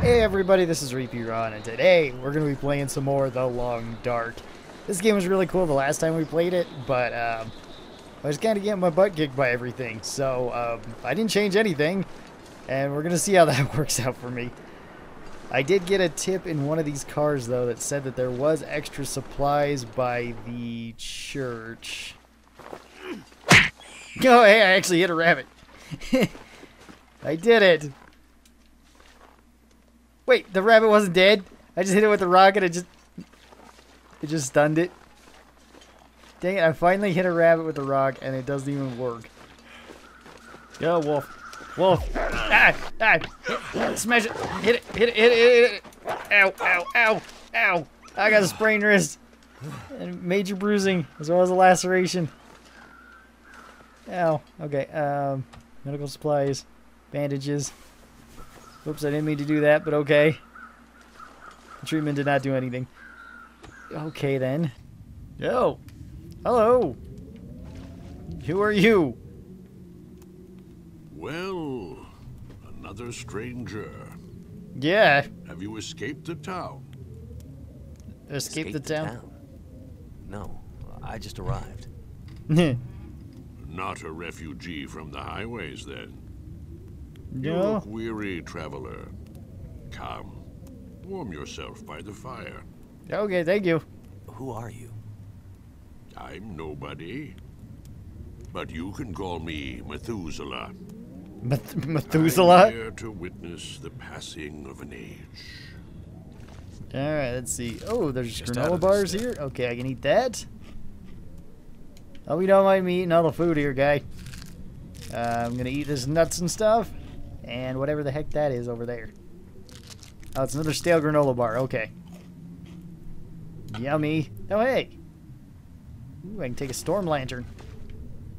Hey everybody, this is ReapeeRon, and today we're going to be playing some more The Long Dark. This game was really cool the last time we played it, but um, I was kind of getting my butt kicked by everything, so um, I didn't change anything, and we're going to see how that works out for me. I did get a tip in one of these cars, though, that said that there was extra supplies by the church. Oh, hey, I actually hit a rabbit. I did it. Wait, the rabbit wasn't dead? I just hit it with the rock and it just... It just stunned it. Dang it, I finally hit a rabbit with a rock and it doesn't even work. Go, wolf. Wolf. Ah! Ah! Smash it! Hit it! Hit it! Hit it! Hit it! Ow! Ow! Ow! Ow! I got a sprained wrist. And major bruising, as well as a laceration. Ow. Okay, um... Medical supplies. Bandages. Oops, I didn't mean to do that, but okay. The treatment did not do anything. Okay, then. Yo! Hello! Who are you? Well, another stranger. Yeah, Have you escaped the town? escape the town. No, I just arrived. Not a refugee from the highways, then. You no. look weary, traveler. Come, warm yourself by the fire. Okay, thank you. Who are you? I'm nobody. But you can call me Methuselah. Meth- I'm Methuselah? here to witness the passing of an age. Alright, let's see. Oh, there's Just granola bars step. here. Okay, I can eat that. Oh, you don't mind me eating all the food here, guy. Uh, I'm gonna eat this nuts and stuff. And whatever the heck that is over there. Oh, it's another stale granola bar. Okay. Yummy. Oh, hey. Ooh, I can take a storm lantern.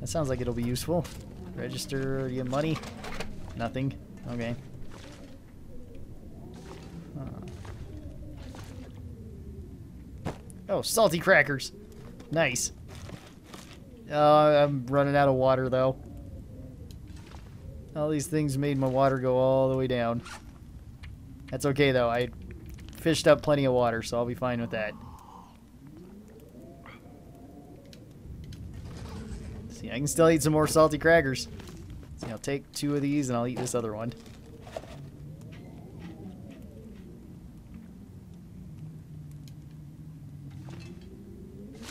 That sounds like it'll be useful. Register, your money. Nothing. Okay. Oh, salty crackers. Nice. Uh, I'm running out of water, though. All these things made my water go all the way down. That's okay, though. I fished up plenty of water, so I'll be fine with that. See, I can still eat some more salty crackers. See, I'll take two of these, and I'll eat this other one.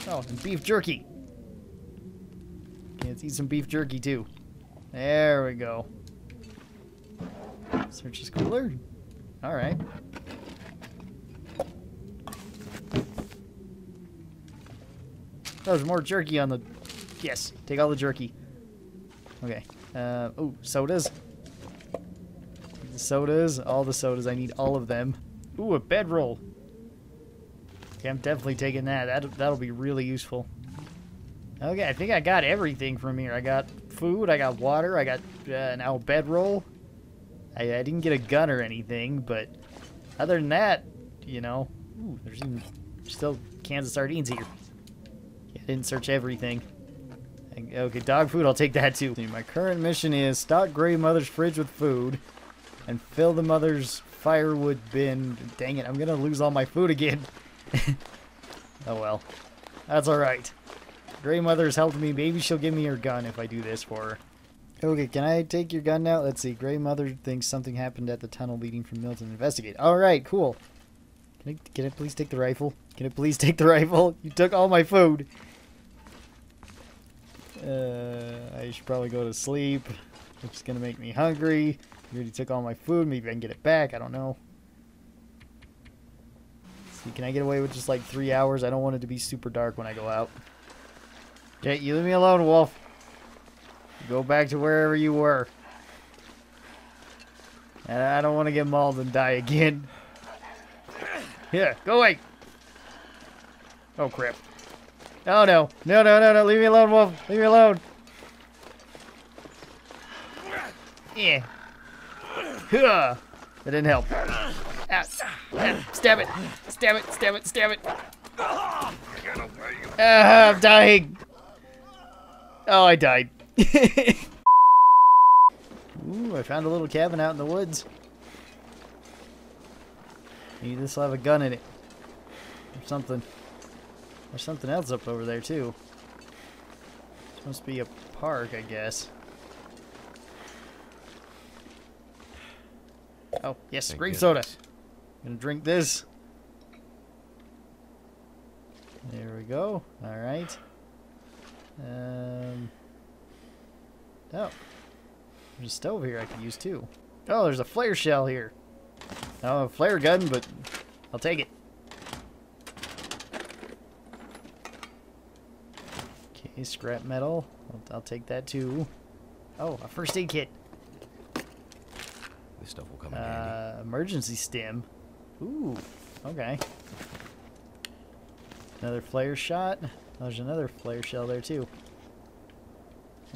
Oh, and beef jerky. Okay, let's eat some beef jerky too. There we go. Search is cooler. All right. There's more jerky on the. Yes, take all the jerky. Okay. Uh, oh, sodas. The sodas, all the sodas. I need all of them. Ooh, a bedroll. Okay, I'm definitely taking that. That that'll be really useful. Okay, I think I got everything from here. I got food, I got water, I got uh, now a bedroll. I, I didn't get a gun or anything, but other than that, you know, ooh, there's even still cans of sardines here. Yeah, I didn't search everything. Okay, dog food, I'll take that too. My current mission is stock Grey Mother's fridge with food and fill the mother's firewood bin. Dang it, I'm gonna lose all my food again. oh well. That's alright. Grey Mother's helped me. Maybe she'll give me her gun if I do this for her. Okay, can I take your gun now? Let's see. Grey Mother thinks something happened at the tunnel leading from Milton. Investigate. Alright, cool. Can I, can I please take the rifle? Can I please take the rifle? You took all my food. Uh, I should probably go to sleep. It's going to make me hungry. You already took all my food. Maybe I can get it back. I don't know. Can I get away with just like three hours? I don't want it to be super dark when I go out. Okay, you leave me alone, Wolf. Go back to wherever you were. And I don't want to get mauled and die again. Here, go away. Oh, crap. Oh, no. No, no, no, no. Leave me alone, Wolf. Leave me alone. Yeah. Huh. That didn't help. Ah, stab it. Stab it, stab it, stab it. Ah, I'm dying. Oh, I died. Ooh, I found a little cabin out in the woods. Maybe this will have a gun in it. Or something. There's something else up over there, too. This must be a park, I guess. Oh, yes, Thank green you. soda. Gonna drink this. There we go. Alright. Um. Oh. There's a stove here I could use too. Oh, there's a flare shell here. I don't have a flare gun, but I'll take it. Okay, scrap metal. I'll, I'll take that too. Oh, a first aid kit. This stuff will come in handy. Uh, emergency stim. Ooh, okay. Another flare shot. There's another flare shell there too.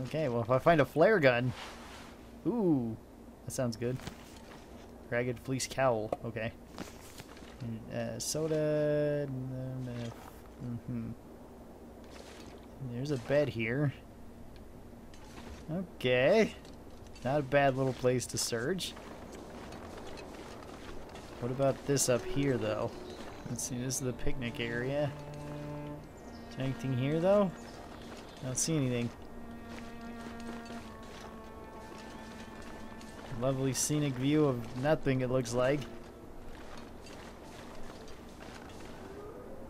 Okay, well if I find a flare gun, ooh, that sounds good. Ragged fleece cowl. Okay. Uh, soda. Mm-hmm. There's a bed here. Okay. Not a bad little place to surge. What about this up here, though? Let's see, this is the picnic area. Anything here, though? I don't see anything. Lovely scenic view of nothing, it looks like.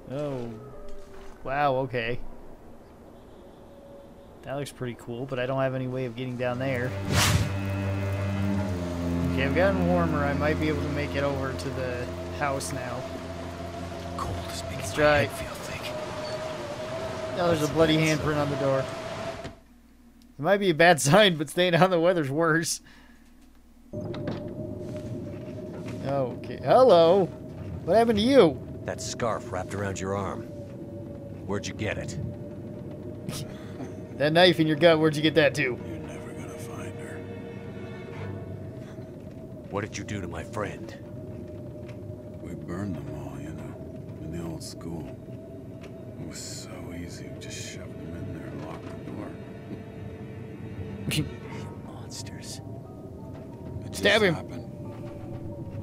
Oh. Wow, okay. That looks pretty cool, but I don't have any way of getting down there. Okay, I've gotten warmer. I might be able to make it over to the house now. Cold is making Let's try. Head feel thick. Oh, there's a bloody handprint on the door. It might be a bad sign, but staying out in the weather's worse. Okay. Hello. What happened to you? That scarf wrapped around your arm. Where'd you get it? That knife in your gut, where'd you get that too? You're never gonna find her. What did you do to my friend? We burned them all, you know, in the old school. It was so easy. We just shoved them in there and locked the door. Monsters. It just Stab him. happened.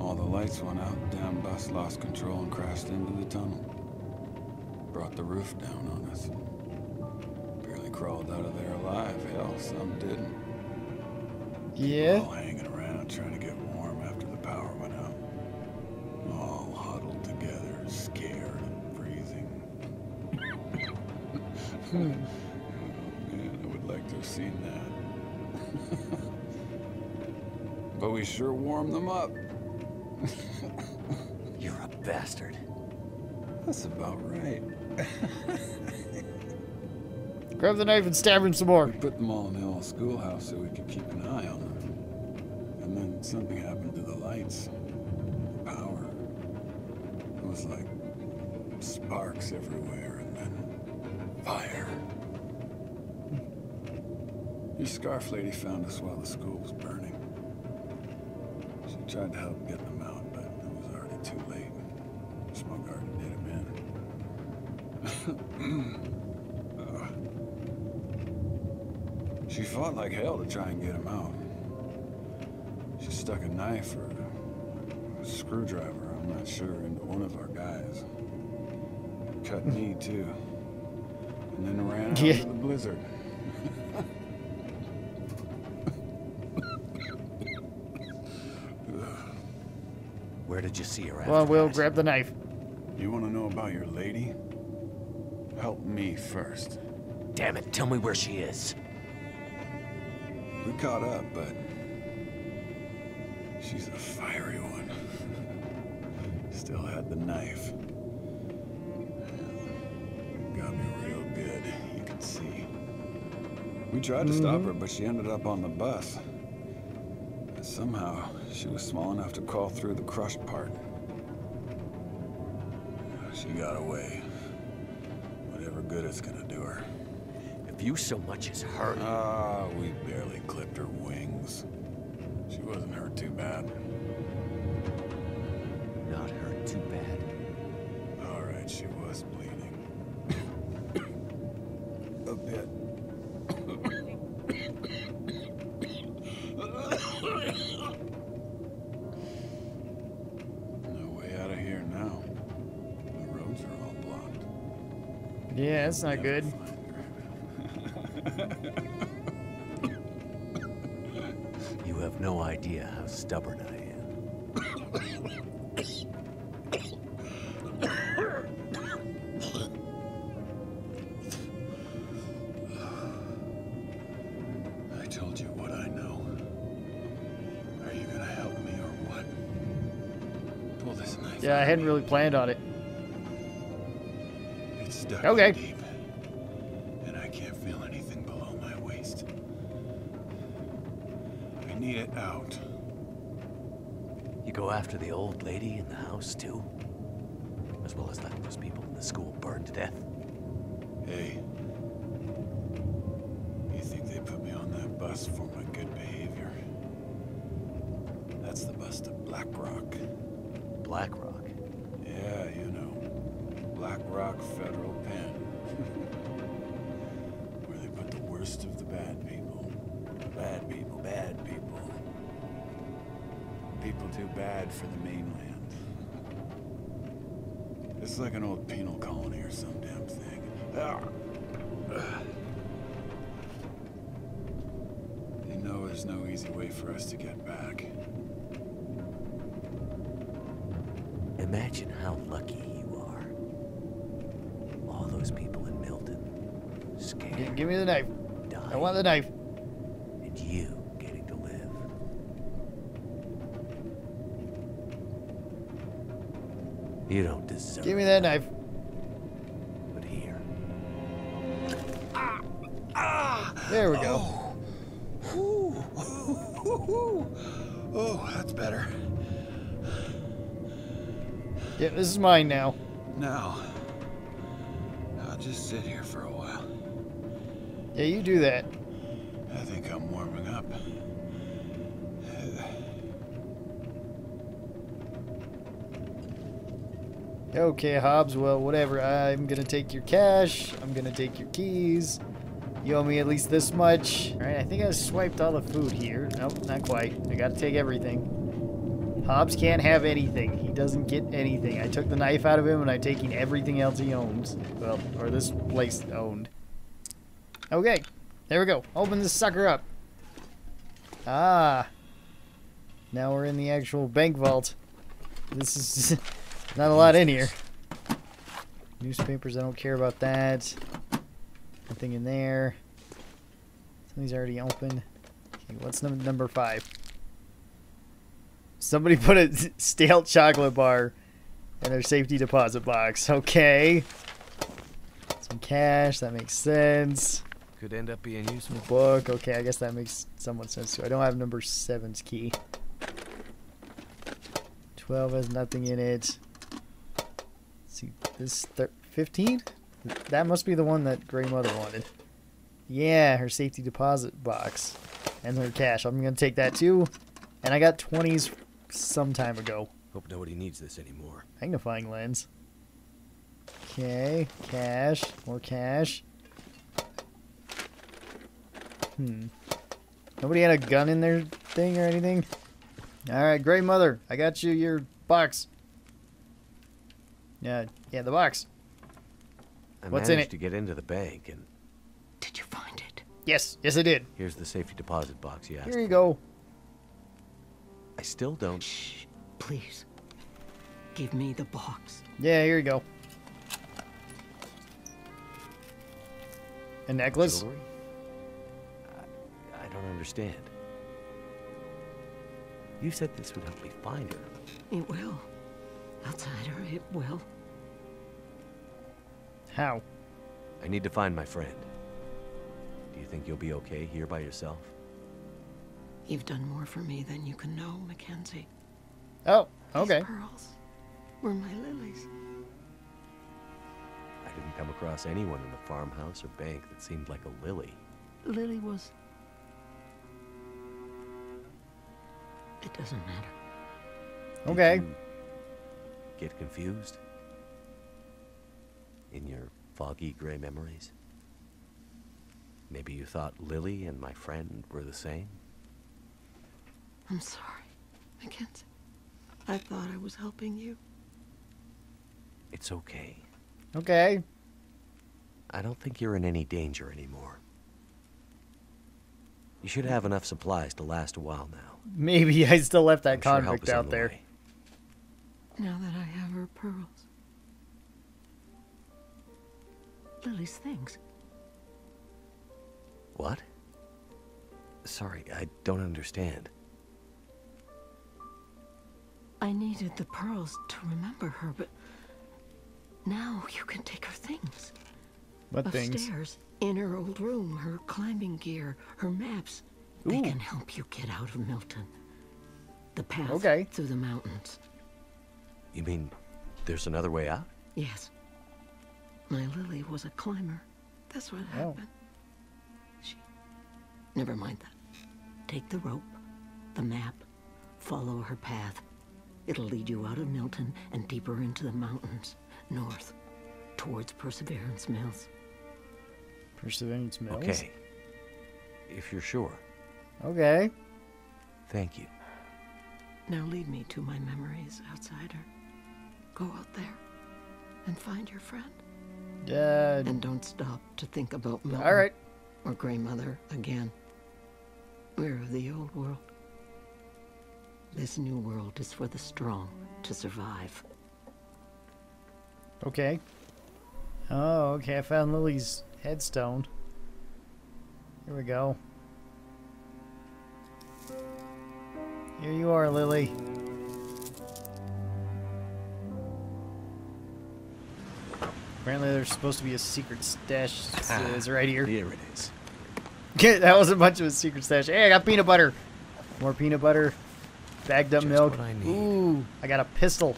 All the lights went out, damn bus lost control and crashed into the tunnel. Brought the roof down on us. Barely crawled out of there alive. Hell, some didn't. Yeah. All hanging around trying to get warm I would like to have seen that. but we sure warmed them up. You're a bastard. That's about right. Grab the knife and stab him some more. We put them all in the old schoolhouse so we could keep an eye on them. And then something happened to the lights. The power. It was like sparks everywhere Your scarf lady found us while the school was burning. She tried to help get them out, but it was already too late. Smoke garden did him in. She fought like hell to try and get him out. She stuck a knife or a screwdriver, I'm not sure, into one of our guys. Cut me too. And then ran out Yeah. into the blizzard. Did you see her Come on, Will, afterwards? grab the knife. You want to know about your lady? Help me first. Damn it, tell me where she is. We caught up, but she's a fiery one. Still had the knife. Got me real good, you can see. We tried to stop mm-hmm. her, but she ended up on the bus. Somehow, she was small enough to crawl through the crushed part. She got away. Whatever good it's gonna do her. If you so much as hurt, Ah, we barely clipped her wings. She wasn't hurt too bad. not hurt too bad. All right, she was bleeding. A bit. Yeah, that's not good. You have no idea how stubborn I am. I told you what I know. Are you gonna help me or what? Pull this knife. Yeah, I hadn't really planned on it. It's stuck Okay. deep, and I can't feel anything below my waist. I need it out. You go after the old lady in the house, too? As well as let those people in the school burn to death? Hey, you think they put me on that bus for my good behavior? That's the bus to Black Rock. Blackrock. People too bad for the mainland. It's like an old penal colony or some damn thing. Ah. They know there's no easy way for us to get back. Imagine how lucky you are. All those people in Milton. Scared, give me the knife. dying, I want the knife. and you getting to live. You don't deserve Give me that knife. But here, There we go. Oh, that's better. Yeah, this is mine now. Now, I'll just sit here for a while. Yeah, you do that. I think I'm warming up. Okay, Hobbs. Well, whatever. I'm gonna take your cash. I'm gonna take your keys. You owe me at least this much. All right, I think I swiped all the food here. Nope, not quite. I gotta take everything. Hobbs can't have anything. He doesn't get anything. I took the knife out of him, and I'm taking everything else he owns. Well, or this place owned. Okay, there we go. Open this sucker up. Ah. Now we're in the actual bank vault. This is not a lot in here. Newspapers, I don't care about that. Nothing in there. Something's already open. Okay, what's number number five? Somebody put a stale chocolate bar in their safety deposit box. Okay. Some cash, that makes sense. could end up being useful. Book, okay, I guess that makes somewhat sense too. I don't have number seven's key. 12 has nothing in it. Let's see, this 15? That must be the one that Grey Mother wanted. Yeah, her safety deposit box. And her cash. I'm going to take that too. And I got 20s some time ago. Hope nobody needs this anymore. Magnifying lens. Okay, cash. More cash. Hmm. Nobody had a gun in their thing or anything? Alright, Grey Mother, I got you your box. Yeah, yeah, the box. I What's in managed it? to get into the bank, and Did you find it? Yes, yes I did. here's the safety deposit box you asked. Here you go. I still don't. Shh. Please. Give me the box. Yeah, here you go. A necklace? Jewelry? I, I don't understand. You said this would help me find her. It will. Outsider, it will. How? I need to find my friend. Do you think you'll be okay here by yourself? You've done more for me than you can know, Mackenzie. Oh, okay. These okay. pearls were my Lily's. I didn't come across anyone in the farmhouse or bank that seemed like a lily. Lily was. It doesn't matter. Okay. get confused? In your foggy gray memories? Maybe you thought Lily and my friend were the same? I'm sorry, I can't. I thought I was helping you. It's okay. Okay. I don't think you're in any danger anymore. You should have enough supplies to last a while now. Maybe I still left that I'm convict is on out the there. way. Now that I have her pearls. Lily's things. What? Sorry, I don't understand. I needed the pearls to remember her, but now you can take her things. What things? Upstairs, in her old room, her climbing gear, her maps. They can help you get out of Milton. The path Okay. through the mountains. You mean there's another way out? Yes. My Lily was a climber. That's what Oh. happened. She. Never mind that. Take the rope, the map, follow her path. It'll lead you out of Milton and deeper into the mountains, north, towards Perseverance Mills. Perseverance Mills. Okay. If you're sure. Okay. Thank you. Now lead me to my memories, outsider. Go out there and find your friend. Uh, And don't stop to think about Milton all right. or Grey Mother again. We're of the old world. This new world is for the strong to survive. Okay. Oh, okay. I found Lily's headstone. Here we go. Here you are, Lily. Apparently, there's supposed to be a secret stash. Ah, it's right here. Here it is. Okay, that wasn't much of a secret stash. Hey, I got peanut butter. More peanut butter. Bagged up Just milk. what I need. Ooh, I got a pistol.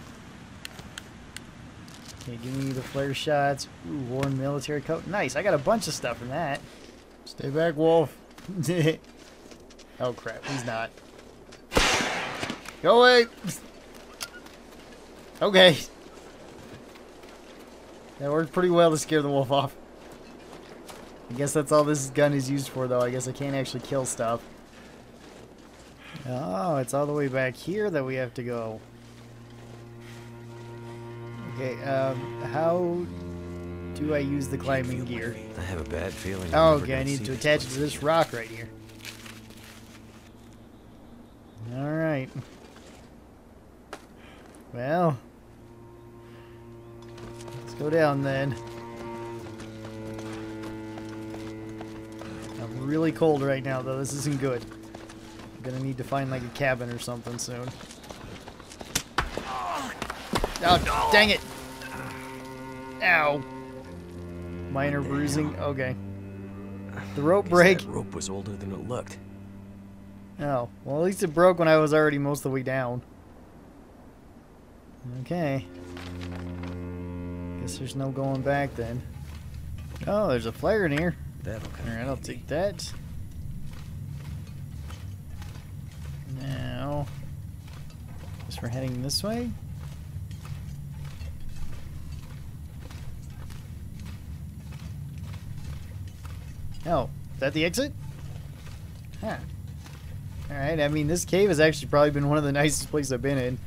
Okay, give me the flare shots. Ooh, worn military coat. Nice. I got a bunch of stuff from that. Stay back, Wolf. oh crap, he's not. Go away. Okay. That worked pretty well to scare the wolf off. I guess that's all this gun is used for, though. I guess I can't actually kill stuff. Oh, it's all the way back here that we have to go. Okay, um, how do I use the climbing gear? I have a bad feeling. Oh, okay, I need to attach it to this rock right here. Alright. Well. Go down then. I'm really cold right now, though. This isn't good. I'm gonna need to find like a cabin or something soon. Oh, dang it! Ow. Minor bruising. Okay. The rope break. That rope was older than it looked. Oh, well, at least it broke when I was already most of the way down. Okay. Guess there's no going back then. Oh, there's a flare in here. That'll come. Alright, I'll take that. Now, guess we're heading this way. Oh, is that the exit? Huh. Alright, I mean, this cave has actually probably been one of the nicest places I've been in.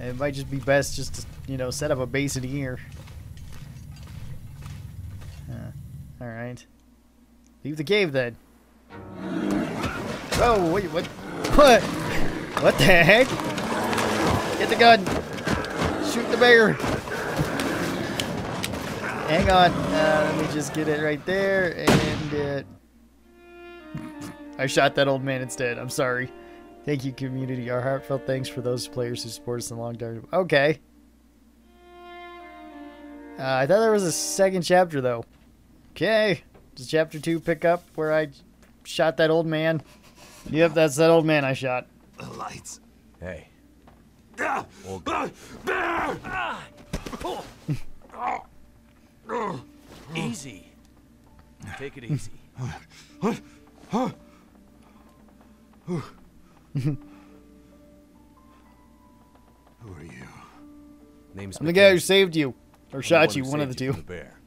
It might just be best just to, you know, set up a base in here. Huh. Alright. Leave the cave then. Oh, wait, what? What? What the heck? Get the gun! Shoot the bear! Hang on, uh, let me just get it right there, and uh, I shot that old man instead. I'm sorry. Thank you, community. Our heartfelt thanks for those players who support us in the long term. Okay. Uh, I thought there was a second chapter, though. Okay. Does chapter two pick up where I shot that old man? Yep, that's that old man I shot. The lights. Hey, Old easy. Take it easy. Who are you? Name's I'm the guy who saved you. Or I'm shot you, one of the two. The bear.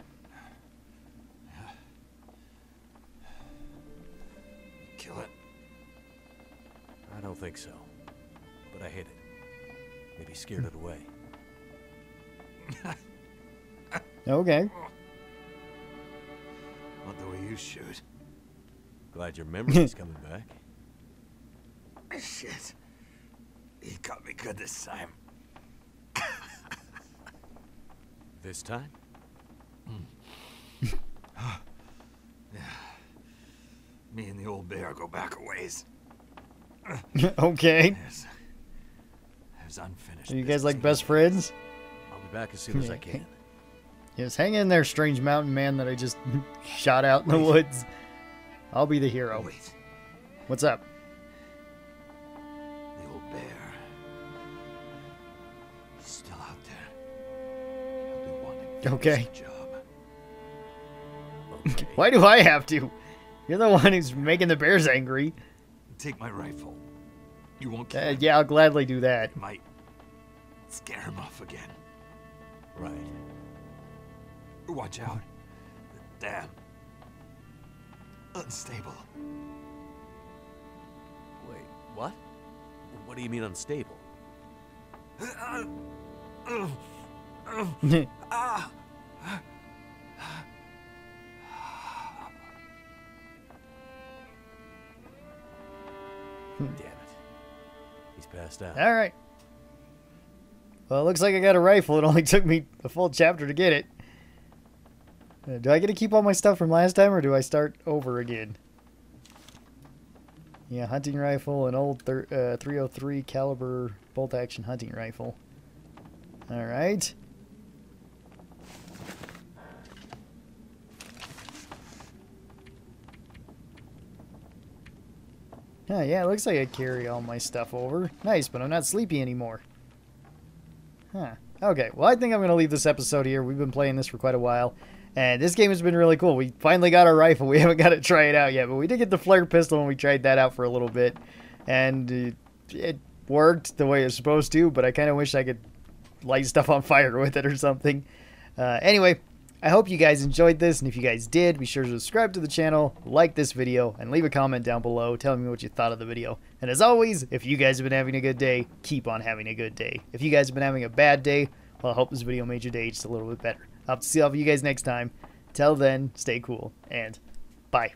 Don't think so. But I hit it. Maybe scared it away. Okay. Not the way you shoot. Glad your memory's coming back. Shit. He got me good this time. This time? Hmm. Me and the old bear go back a ways. okay. There's, there's unfinished. Are you guys like best friends? I'll be back as soon as I can. Yes, hang in there, strange mountain man that I just shot out in the woods. I'll be the hero. wait. What's up? The old bear. He's still out there. He'll be wanting to Okay. job. Okay. Why do I have to? You're the one who's making the bears angry. Take my rifle. You won't kill Uh, yeah, I'll gladly do that. It might scare him off again. Right. Watch out. Damn. Unstable. Wait, what? What do you mean unstable? Ah! Damn it. He's passed out. All right. Well, it looks like I got a rifle. It only took me a full chapter to get it. Uh, do I get to keep all my stuff from last time, or do I start over again? Yeah, hunting rifle, an old thir- uh, 303 caliber bolt-action hunting rifle. All right. Oh, yeah, it looks like I carry all my stuff over. Nice, but I'm not sleepy anymore. Huh. Okay, well, I think I'm going to leave this episode here. We've been playing this for quite a while, and this game has been really cool. We finally got our rifle. We haven't got to try it out yet, but we did get the flare pistol, and we tried that out for a little bit, and it, it worked the way it's supposed to, but I kind of wish I could light stuff on fire with it or something. Uh, anyway, I hope you guys enjoyed this, and if you guys did, be sure to subscribe to the channel, like this video, and leave a comment down below telling me what you thought of the video. And as always, if you guys have been having a good day, keep on having a good day. If you guys have been having a bad day, well, I hope this video made your day just a little bit better. I'll have to see all of you guys next time. Till then, stay cool, and bye.